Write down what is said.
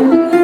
you.